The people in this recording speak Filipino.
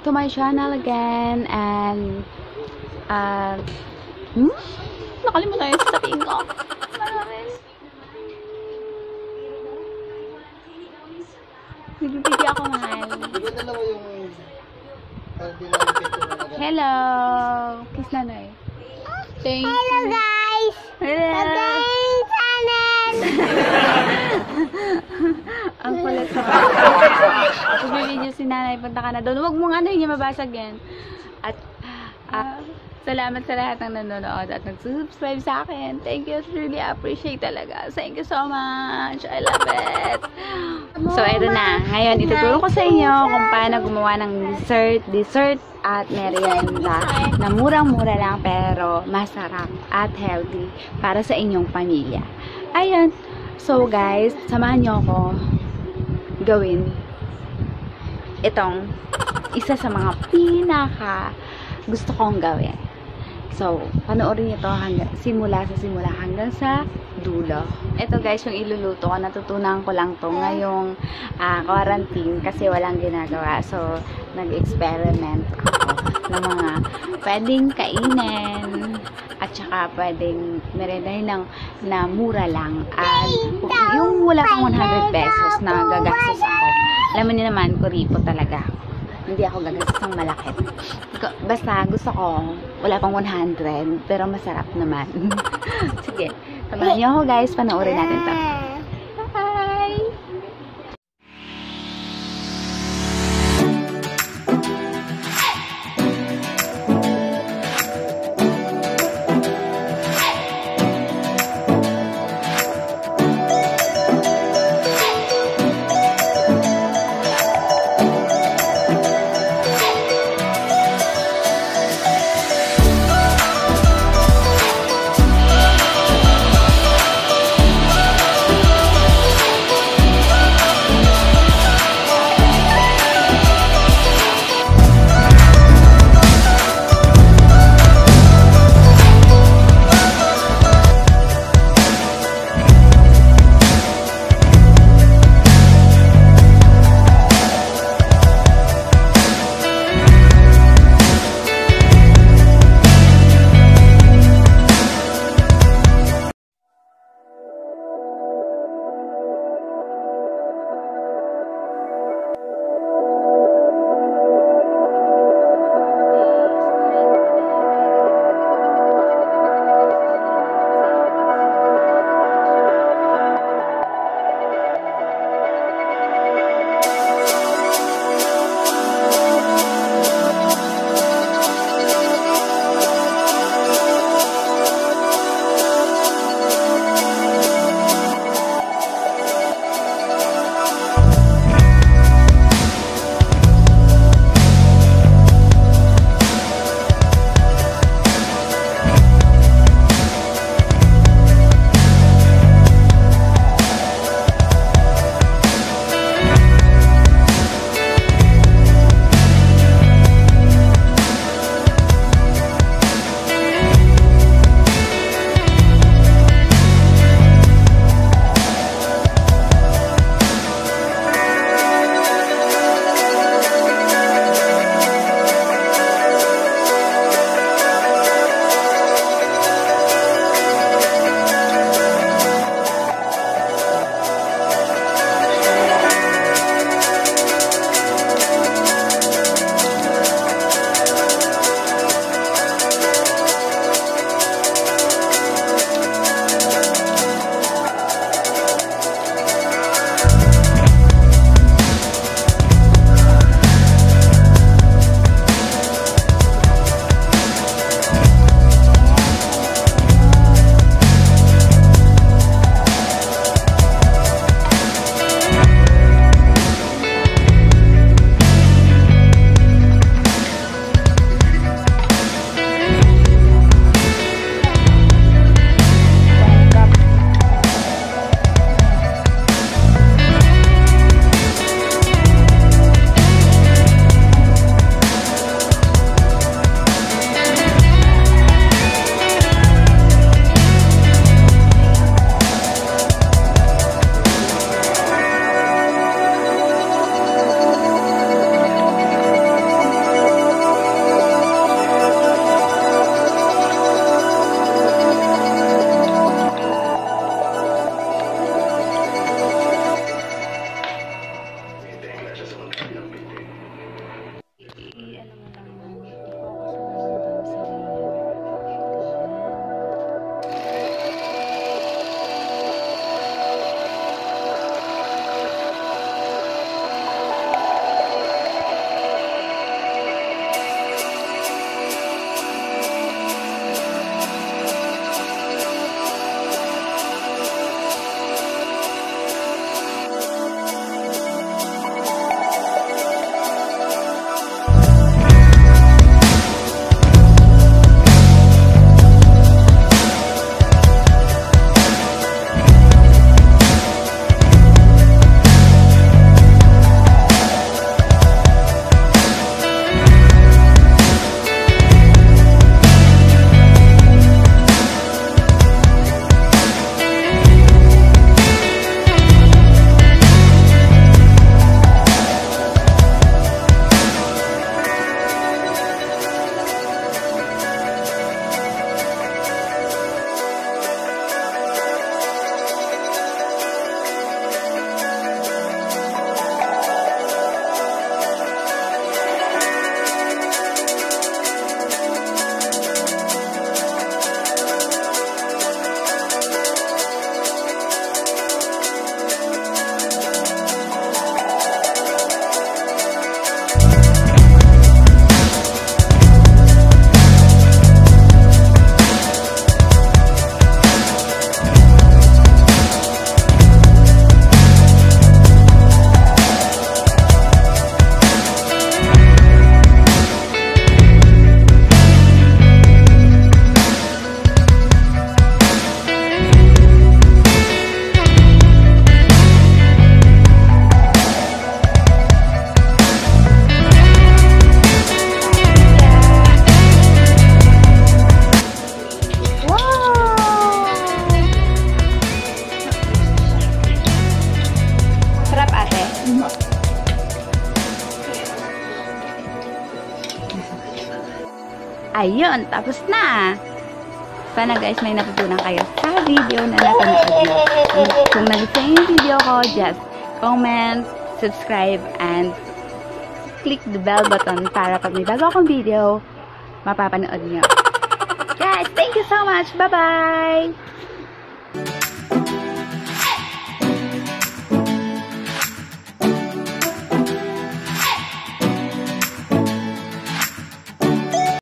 back to my channel again and uh, hmm? Nakalimutan yung sasabihin ko. Nagbibigay ako mahal. Na Hello! Kiss nanay. Thank Hello guys! Hello! Channel! Ang kulit sa Pag may si nanay, punta ka na doon. Huwag mong ano yun, mabasag yan. At, ah, salamat sa lahat ng nanonood at nagsusubscribe sa akin. Thank you. Really appreciate talaga. Thank you so much. I love it. So, eto na. Ngayon, ituturo ko sa inyo kung paano gumawa ng dessert, dessert at merienda na murang-mura lang pero masarap at healthy para sa inyong pamilya. Ayun. So, guys, samahan nyo ako gawin itong isa sa mga pinaka gusto kong gawin. So, panoorin niyo to hanggang, simula sa simula hanggang sa dulo. Ito guys, yung iluluto ko, natutunan ko lang to ngayong ah, quarantine kasi walang ginagawa. So, nag-experiment ako ng mga pwedeng kainin at saka pwedeng merendahin ng na mura lang at yung wala pang 100 pesos na gagastos ako. Alam mo naman, kuripo talaga. Hindi ako gagastos ng malaki. Ko- Basta gusto ko, wala pang 100, pero masarap naman. Sige, samahan niyo ako guys, panoorin natin to. Ayun, tapos na. Sana guys, may natutunan kayo sa video na napanood nyo. Kung, nagustuhan yung video ko, just comment, subscribe, and click the bell button para pag may bago akong video, mapapanood nyo. Guys, thank you so much. Bye-bye!